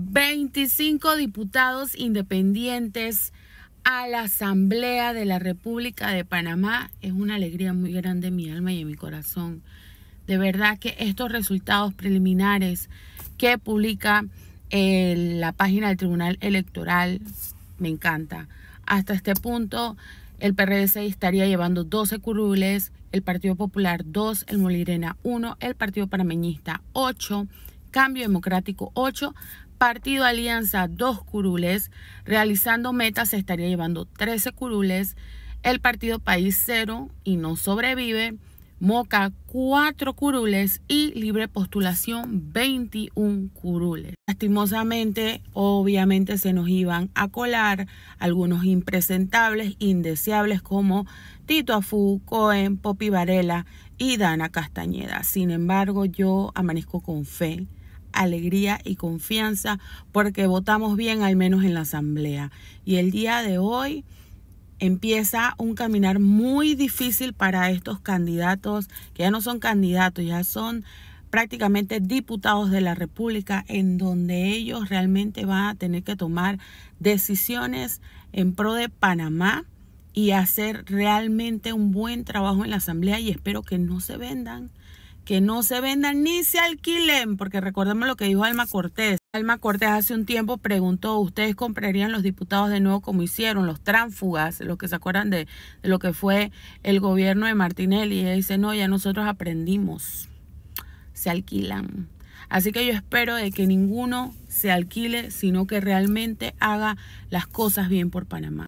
25 diputados independientes a la Asamblea de la República de Panamá. Es una alegría muy grande en mi alma y en mi corazón. De verdad que estos resultados preliminares que publica eh, la página del Tribunal Electoral me encanta. Hasta este punto, el PRD estaría llevando 12 curules, el Partido Popular 2, el Molirena 1, el Partido Panameñista 8, Cambio Democrático 8, Partido Alianza 2 curules, realizando metas se estaría llevando 13 curules, el Partido País 0 y no sobrevive, Moca 4 curules y libre postulación 21 curules. Lastimosamente, obviamente se nos iban a colar algunos impresentables, indeseables como Tito Afú, Cohen, Popi Varela y Dana Castañeda. Sin embargo, yo amanezco con fe alegría y confianza porque votamos bien al menos en la asamblea. Y el día de hoy empieza un caminar muy difícil para estos candidatos, que ya no son candidatos, ya son prácticamente diputados de la República, en donde ellos realmente van a tener que tomar decisiones en pro de Panamá y hacer realmente un buen trabajo en la Asamblea y espero que no se vendan que no se vendan ni se alquilen, porque recordemos lo que dijo Alma Cortés. Alma Cortés hace un tiempo preguntó, ¿ustedes comprarían los diputados de nuevo como hicieron los tránfugas, los que se acuerdan de, lo que fue el gobierno de Martinelli? Y ella dice, no, ya nosotros aprendimos, se alquilan. Así que yo espero de que ninguno se alquile, sino que realmente haga las cosas bien por Panamá.